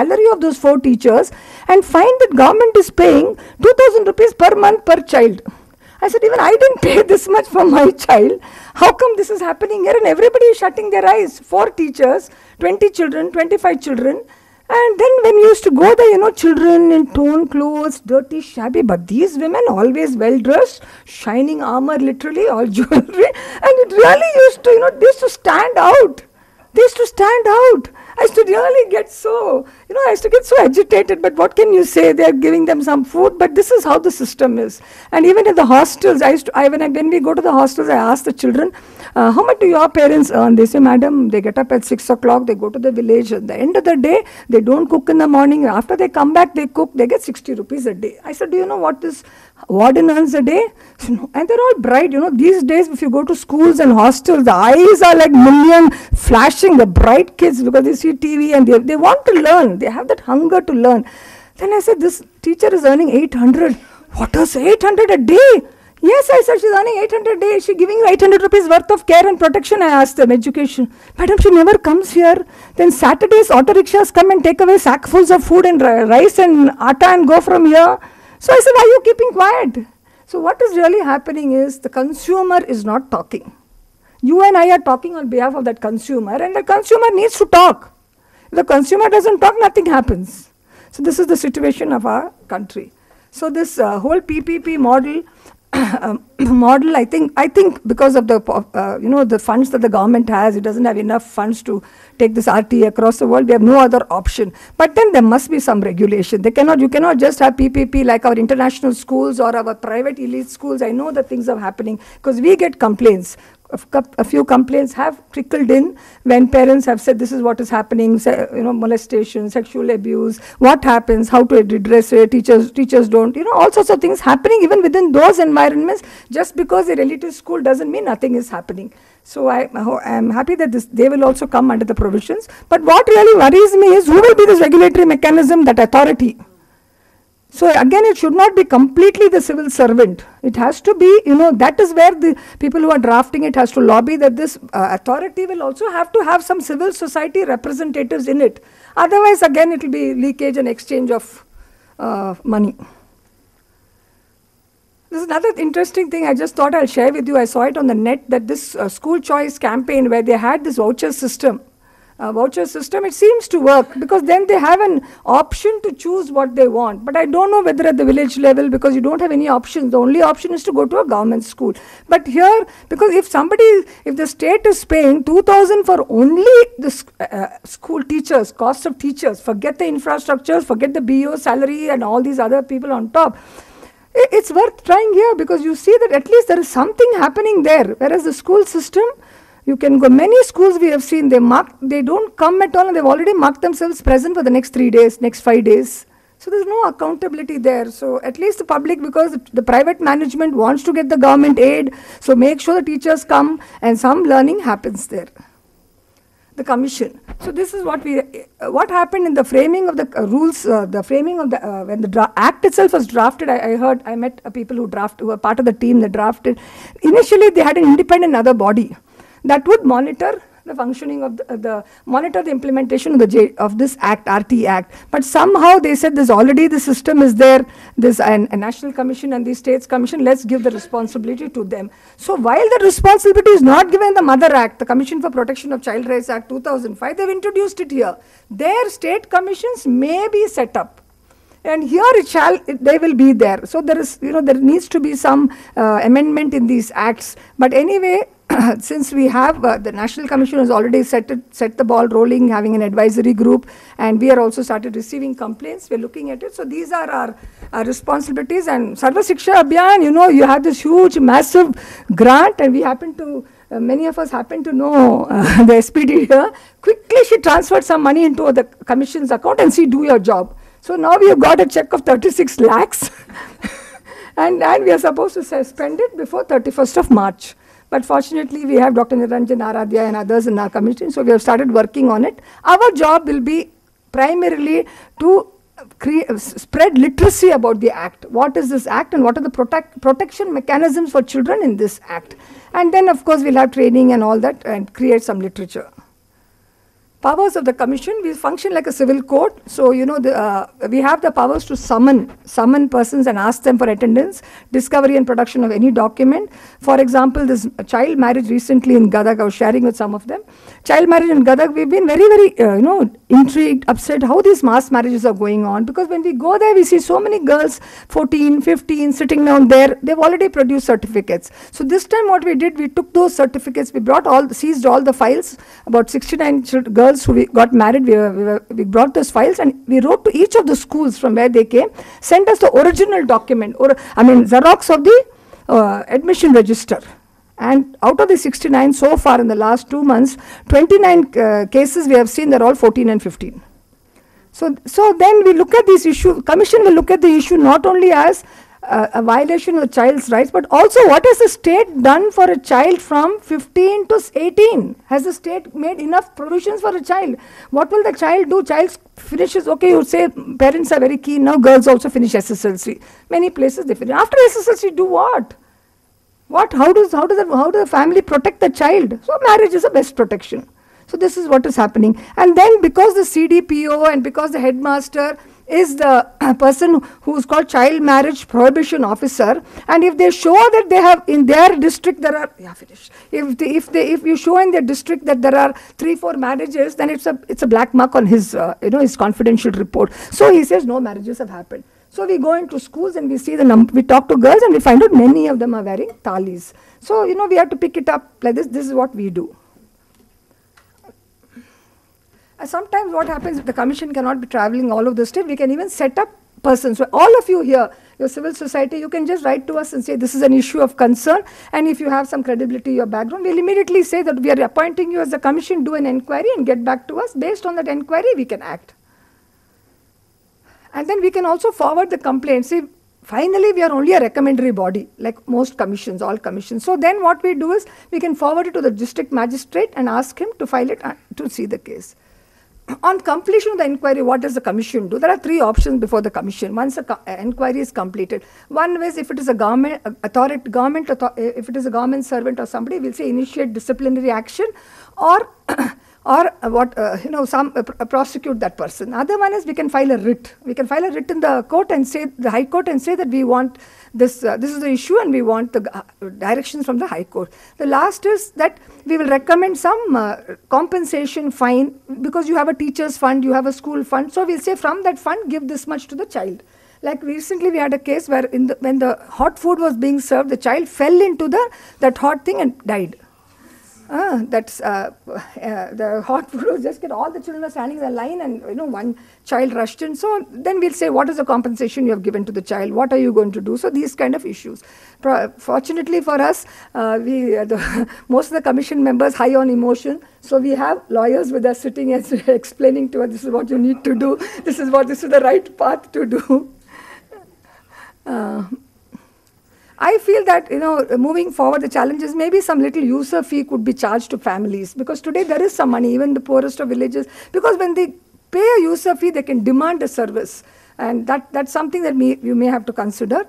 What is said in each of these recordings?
salary of those four teachers and find that government is paying 2000 rupees per month per child. I said, even I didn't pay this much for my child. How come this is happening here? And everybody is shutting their eyes. Four teachers, 20 children, 25 children. And then when you used to go there, you know, children in torn clothes, dirty, shabby, but these women always well dressed, shining armor, literally, all jewelry. And it really used to, you know, used to stand out. Used to stand out. I used to really get so, you know, I used to get so agitated. But what can you say? They are giving them some food, but this is how the system is. And even in the hostels, I used to, I, when, I, when we go to the hostels, I ask the children, uh, how much do your parents earn? They say, madam, they get up at 6 o'clock, they go to the village. At the end of the day, they don't cook in the morning. After they come back, they cook, they get 60 rupees a day. I said, do you know what this warden earns a day? And they're all bright. You know, these days, if you go to schools and hostels, the eyes are like million flashing, the bright kids, because they see TV and they, they want to learn. They have that hunger to learn. Then I said, this teacher is earning 800. What is 800 a day? Yes, I said she's earning 800 a day. Is she giving you 800 rupees worth of care and protection? I asked them, education. Madam, she never comes here. Then Saturdays, auto rickshaws come and take away sackfuls of food and rice and atta and go from here. So I said, why are you keeping quiet? So what is really happening is the consumer is not talking. You and I are talking on behalf of that consumer, and the consumer needs to talk. The consumer doesn't talk, nothing happens. So this is the situation of our country. So this uh, whole PPP model um, model, I think, I think because of the uh, you know the funds that the government has, it doesn't have enough funds to take this RTE across the world. We have no other option. But then there must be some regulation. They cannot, you cannot just have PPP like our international schools or our private elite schools. I know that things are happening because we get complaints a few complaints have trickled in when parents have said this is what is happening you know molestation sexual abuse what happens how to redress it teachers teachers don't you know all sorts of things happening even within those environments. Just because a relative school doesn't mean nothing is happening. So I, am happy that this, they will also come under the provisions. But what really worries me is who will be this regulatory mechanism that authority so again, it should not be completely the civil servant. It has to be, you know, that is where the people who are drafting it has to lobby that this uh, authority will also have to have some civil society representatives in it. Otherwise, again, it will be leakage and exchange of uh, money. This is another interesting thing I just thought I'll share with you. I saw it on the net that this uh, school choice campaign where they had this voucher system uh, voucher system, it seems to work because then they have an option to choose what they want. But I don't know whether at the village level, because you don't have any options, the only option is to go to a government school. But here, because if somebody, if the state is paying 2000 for only the uh, school teachers, cost of teachers, forget the infrastructure, forget the BEO salary and all these other people on top it's worth trying here because you see that at least there is something happening there. Whereas the school system, you can go, many schools we have seen, they mark, they don't come at all and they've already marked themselves present for the next three days, next five days. So there's no accountability there. So at least the public, because the private management wants to get the government aid, so make sure the teachers come and some learning happens there. The commission. So this is what we, uh, what happened in the framing of the uh, rules, uh, the framing of the, uh, when the act itself was drafted, I, I heard, I met people who draft, who were part of the team that drafted. Initially they had an independent other body that would monitor the functioning of the, uh, the, monitor the implementation of the J, of this act RTE act. But somehow they said there's already the system is there an, a national commission and the states commission let's give the responsibility to them. So while the responsibility is not given the mother act the commission for protection of child rights act 2005 they've introduced it here. Their state commissions may be set up. And here it shall it, they will be there. So there is you know there needs to be some uh, amendment in these acts. But anyway since we have uh, the National Commission has already set it, set the ball rolling, having an advisory group, and we are also started receiving complaints. We're looking at it. So these are our, our responsibilities. And Sarva Shiksha Abhiyan, you know, you have this huge, massive grant, and we happen to. Uh, many of us happen to know uh, the SPD here. Quickly, she transferred some money into the commission's account and she do your job. So now we have got a check of 36 lakhs, and, and we are supposed to spend it before 31st of March. But fortunately, we have Dr. Niranjan Aradhya and others in our committee, so we have started working on it. Our job will be primarily to spread literacy about the act. What is this act and what are the protect protection mechanisms for children in this act? And then, of course, we'll have training and all that and create some literature. Powers of the commission we function like a civil court. So you know the, uh, we have the powers to summon summon persons and ask them for attendance discovery and production of any document. For example this child marriage recently in gadag i was sharing with some of them. Child marriage in gadag we've been very very uh, you know intrigued upset how these mass marriages are going on. Because when we go there we see so many girls 14 15 sitting down there. They've already produced certificates. So this time what we did we took those certificates. We brought all seized all the files. About 69 girls who got married, we, were, we, were, we brought those files and we wrote to each of the schools from where they came, sent us the original document, or I mean Xerox of the uh, admission register. And out of the 69 so far in the last two months, 29 uh, cases we have seen they're all 14 and 15. So, so then we look at this issue, commission will look at the issue not only as uh, a violation of the child's rights, but also what has the state done for a child from 15 to 18? Has the state made enough provisions for a child? What will the child do? Child finishes, okay, you say parents are very keen, now girls also finish SSLC. Many places they finish. After SSLC, do what? What? How does, how, does the, how does the family protect the child? So marriage is the best protection. So this is what is happening. And then because the CDPO and because the headmaster is the person who is called child marriage prohibition officer and if they show that they have in their district there are yeah finish if they, if they if you show in their district that there are three four marriages then it's a it's a black mark on his uh, you know his confidential report so he says no marriages have happened so we go into schools and we see the number we talk to girls and we find out many of them are wearing talis so you know we have to pick it up like this this is what we do uh, sometimes what happens if the commission cannot be traveling all over the state, we can even set up persons. So all of you here, your civil society, you can just write to us and say this is an issue of concern. And if you have some credibility, your background, we'll immediately say that we are appointing you as the commission, do an inquiry and get back to us. Based on that inquiry, we can act. And then we can also forward the complaint. See, finally we are only a recommendatory body like most commissions all commissions so then what we do is we can forward it to the district magistrate and ask him to file it uh, to see the case on completion of the inquiry, what does the commission do? There are three options before the commission. Once the inquiry is completed, one is if it is a government authority, government if it is a government servant or somebody, we'll say initiate disciplinary action, or or what uh, you know some uh, prosecute that person. Other one is we can file a writ. We can file a writ in the court and say the High Court and say that we want this uh, this is the issue and we want the uh, directions from the High Court. The last is that we will recommend some uh, compensation fine because you have a teacher's fund, you have a school fund. So we'll say from that fund give this much to the child. Like recently we had a case where the, when the hot food was being served, the child fell into the that hot thing and died. Ah, that's uh, uh, the hot food just get all the children are standing in the line and you know one child rushed in. So then we'll say what is the compensation you have given to the child? What are you going to do? So these kind of issues. Pro fortunately for us uh, we uh, the most of the commission members high on emotion. So we have lawyers with us sitting and explaining to us this is what you need to do. This is what this is the right path to do. Uh, I feel that you know moving forward the challenges maybe some little user fee could be charged to families because today there is some money even the poorest of villages because when they pay a user fee they can demand a service and that that's something that may, you may have to consider.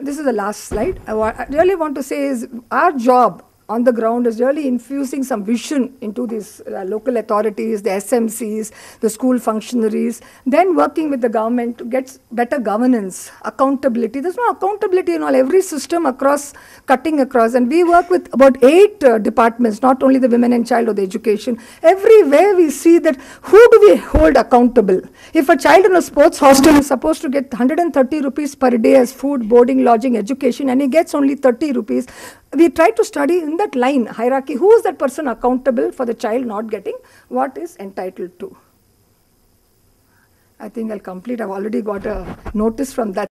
This is the last slide. I, I really want to say is our job on the ground is really infusing some vision into these uh, local authorities, the SMCs, the school functionaries, then working with the government to get better governance, accountability. There's no accountability in all, every system across, cutting across. And we work with about eight uh, departments, not only the women and child or the education. Everywhere we see that who do we hold accountable? If a child in a sports hostel is supposed to get 130 rupees per day as food, boarding, lodging, education, and he gets only 30 rupees, we try to study in that line hierarchy who is that person accountable for the child not getting what is entitled to. I think I'll complete. I've already got a notice from that.